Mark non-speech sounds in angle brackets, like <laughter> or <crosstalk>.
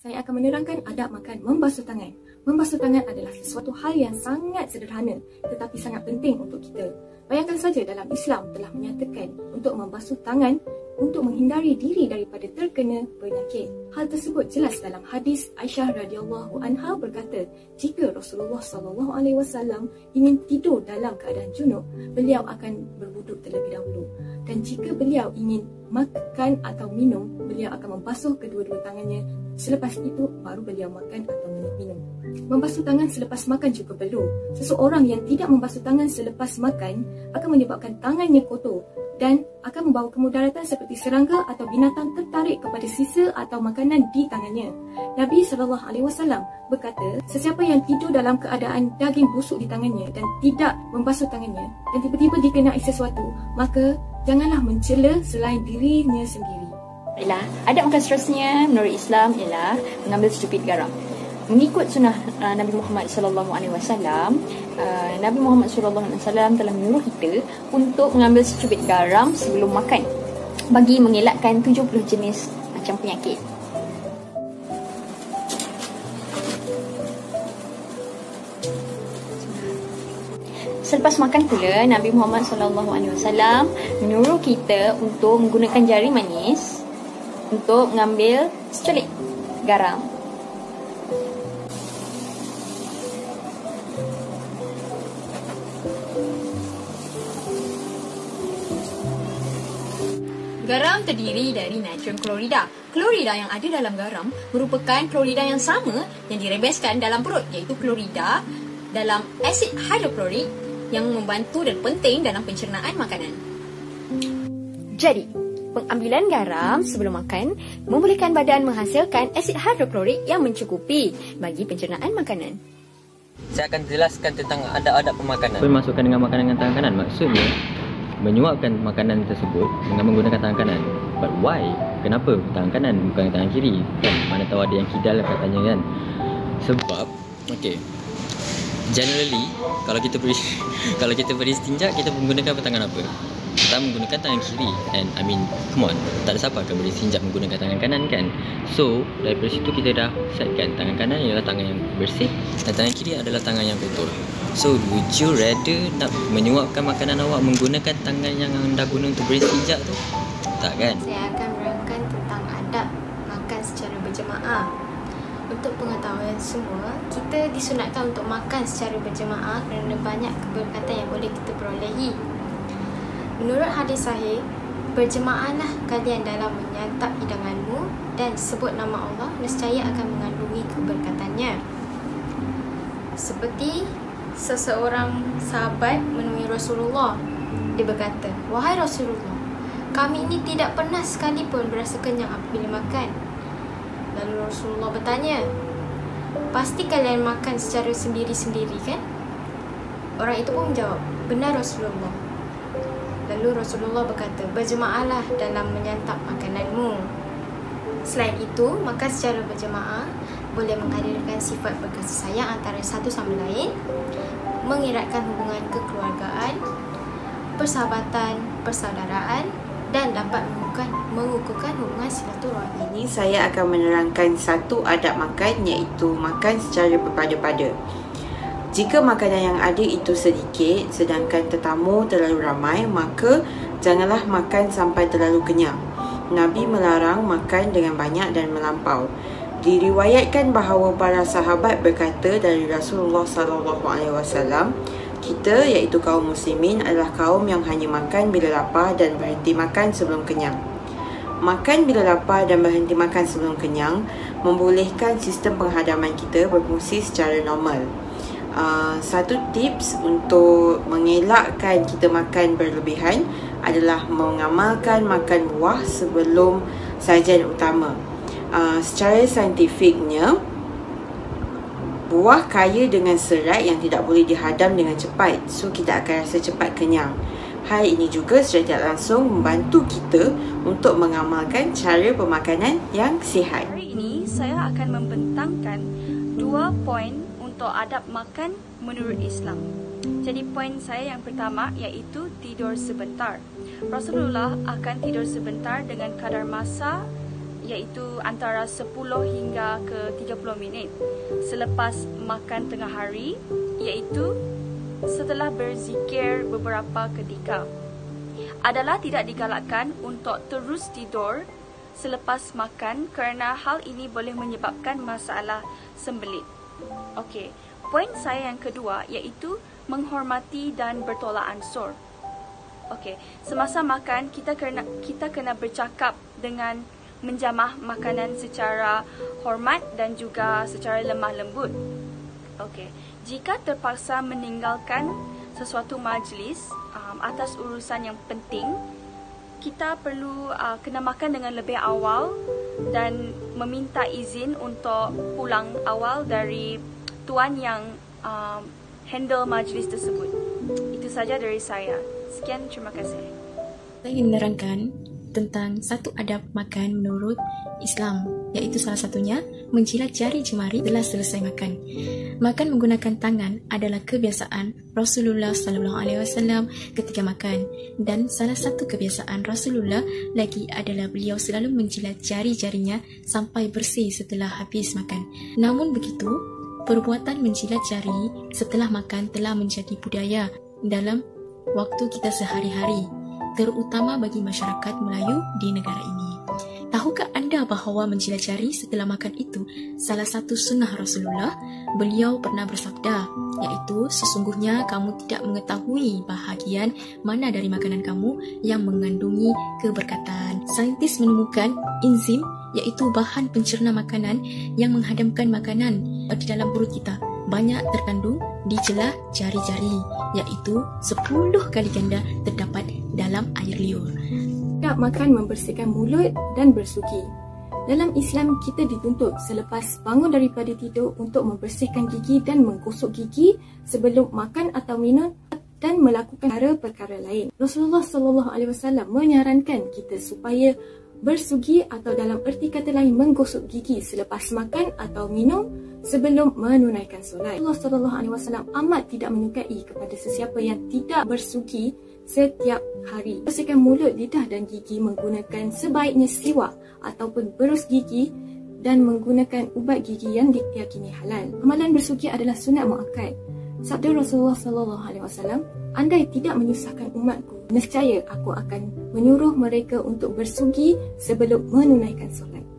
Saya akan menerangkan adab makan membasuh tangan. Membasuh tangan adalah sesuatu hal yang sangat sederhana tetapi sangat penting untuk kita. Bayangkan saja dalam Islam telah menyatakan untuk membasuh tangan untuk menghindari diri daripada terkena penyakit. Hal tersebut jelas dalam hadis Aisyah radhiyallahu anha berkata, jika Rasulullah sallallahu alaihi wasallam ingin tidur dalam keadaan junub, beliau akan berwuduk terlebih dahulu. Dan jika beliau ingin makan atau minum, beliau akan membasuh kedua-dua tangannya. Selepas itu baru beliau makan atau minum. Membasuh tangan selepas makan juga perlu. Seseorang yang tidak membasuh tangan selepas makan akan menyebabkan tangannya kotor dan akan membawa kemudaratan seperti serangga atau binatang tertarik kepada sisa atau makanan di tangannya. Nabi sallallahu alaihi wasallam berkata, sesiapa yang tidur dalam keadaan daging busuk di tangannya dan tidak membasuh tangannya dan tiba-tiba dikenai sesuatu, maka janganlah mencela selain dirinya sendiri. Baiklah, adab makan seterusnya menurut Islam ialah mengambil secupit garam mengikut sunnah uh, Nabi Muhammad sallallahu alaihi wasallam uh, Nabi Muhammad sallallahu alaihi wasallam telah menyuruh kita untuk mengambil secubit garam sebelum makan. Bagi mengelakkan 70 jenis macam penyakit. Selepas makan pula Nabi Muhammad wasallam menyuruh kita untuk menggunakan jari manis untuk mengambil seculik garam Garam terdiri dari natrium klorida. Klorida yang ada dalam garam merupakan klorida yang sama yang direbeskan dalam perut iaitu klorida dalam asid hidroklorik yang membantu dan penting dalam pencernaan makanan. Jadi, pengambilan garam sebelum makan membolehkan badan menghasilkan asid hidroklorik yang mencukupi bagi pencernaan makanan. Saya akan jelaskan tentang adab-adab pemakanan. Memasukkan dengan makanan dengan tangan kanan maksudnya menyuapkan makanan tersebut dengan menggunakan tangan kanan. But why? Kenapa tangan kanan bukan tangan kiri? Kan mana tahu ada yang kidal katanya kan. Sebab okey. Generally kalau kita beri <laughs> kalau kita beri istinja kita menggunakan tangan apa? Kita menggunakan tangan kiri and I mean come on tak ada siapa akan beri istinja menggunakan tangan kanan kan. So daripada situ kita dah setkan tangan kanan ialah tangan yang bersih dan tangan kiri adalah tangan yang kotor. So would you rather nak menyuapkan makanan awak menggunakan tangan yang anda guna untuk beristinja tu? Tak kan? Saya akan menerangkan tentang adab makan secara berjemaah. Untuk pengetahuan semua, kita disunatkan untuk makan secara berjemaah kerana banyak keberkatan yang boleh kita perolehi. Menurut hadis sahih, berjemaahlah kalian dalam menyantap hidanganmu dan sebut nama Allah nescaya akan mengandungi keberkatannya. Seperti seseorang sahabat menemui Rasulullah. Dia berkata, Wahai Rasulullah, kami ini tidak pernah sekalipun berasa kenyang apabila makan. Lalu Rasulullah bertanya, Pasti kalian makan secara sendiri-sendiri kan? Orang itu pun menjawab, Benar Rasulullah. Lalu Rasulullah berkata, Berjemaahlah dalam menyantap makananmu. Selain itu, makan secara berjemaah boleh menghadirkan sifat berkasih sayang antara satu sama lain mengiratkan hubungan kekeluargaan, persahabatan, persaudaraan dan dapat mengukuhkan, mengukuhkan hubungan silaturahmi. Ini saya akan menerangkan satu adab makan iaitu makan secara berpada-pada. Jika makanan yang ada itu sedikit sedangkan tetamu terlalu ramai, maka janganlah makan sampai terlalu kenyang. Nabi melarang makan dengan banyak dan melampau. Diriwayatkan bahawa para sahabat berkata dari Rasulullah sallallahu alaihi wasallam, kita iaitu kaum muslimin adalah kaum yang hanya makan bila lapar dan berhenti makan sebelum kenyang. Makan bila lapar dan berhenti makan sebelum kenyang membolehkan sistem penghadaman kita berfungsi secara normal. Uh, satu tips untuk mengelakkan kita makan berlebihan adalah mengamalkan makan buah sebelum sajian utama. Uh, secara saintifiknya buah kaya dengan serat yang tidak boleh dihadam dengan cepat so kita akan rasa cepat kenyang hal ini juga secara tidak langsung membantu kita untuk mengamalkan cara pemakanan yang sihat hari ini saya akan membentangkan dua poin untuk adab makan menurut Islam. Jadi poin saya yang pertama iaitu tidur sebentar. Rasulullah akan tidur sebentar dengan kadar masa iaitu antara 10 hingga ke 30 minit selepas makan tengah hari iaitu setelah berzikir beberapa ketika. Adalah tidak digalakkan untuk terus tidur selepas makan kerana hal ini boleh menyebabkan masalah sembelit. Okey, poin saya yang kedua iaitu menghormati dan bertolak ansur. Okey, semasa makan kita kena kita kena bercakap dengan menjamah makanan secara hormat dan juga secara lemah lembut. Okey, jika terpaksa meninggalkan sesuatu majlis um, atas urusan yang penting, kita perlu uh, kena makan dengan lebih awal dan meminta izin untuk pulang awal dari tuan yang um, handle majlis tersebut. Itu saja dari saya. Sekian, terima kasih. Saya ingin menerangkan tentang satu adab makan menurut Islam iaitu salah satunya menjilat jari jemari setelah selesai makan. Makan menggunakan tangan adalah kebiasaan Rasulullah sallallahu alaihi wasallam ketika makan dan salah satu kebiasaan Rasulullah lagi adalah beliau selalu menjilat jari-jarinya sampai bersih setelah habis makan. Namun begitu, perbuatan menjilat jari setelah makan telah menjadi budaya dalam waktu kita sehari-hari terutama bagi masyarakat Melayu di negara ini. Tahukah anda bahawa menjilat jari setelah makan itu salah satu sunnah Rasulullah? Beliau pernah bersabda, iaitu sesungguhnya kamu tidak mengetahui bahagian mana dari makanan kamu yang mengandungi keberkatan. Saintis menemukan enzim iaitu bahan pencerna makanan yang menghadamkan makanan di dalam perut kita banyak terkandung di celah jari-jari iaitu 10 kali ganda terdapat dalam air liur. Tak makan membersihkan mulut dan bersugi. Dalam Islam kita dituntut selepas bangun daripada tidur untuk membersihkan gigi dan menggosok gigi sebelum makan atau minum dan melakukan perkara-perkara lain. Rasulullah sallallahu alaihi wasallam menyarankan kita supaya bersugi atau dalam erti kata lain menggosok gigi selepas makan atau minum sebelum menunaikan solat. Allah sallallahu alaihi wasallam amat tidak menyukai kepada sesiapa yang tidak bersugi setiap hari. Bersihkan mulut, lidah dan gigi menggunakan sebaiknya siwak ataupun berus gigi dan menggunakan ubat gigi yang diyakini halal. Amalan bersugi adalah sunat muakkad. Sabda Rasulullah sallallahu alaihi wasallam, "Andai tidak menyusahkan umatku, nescaya aku akan menyuruh mereka untuk bersugi sebelum menunaikan solat."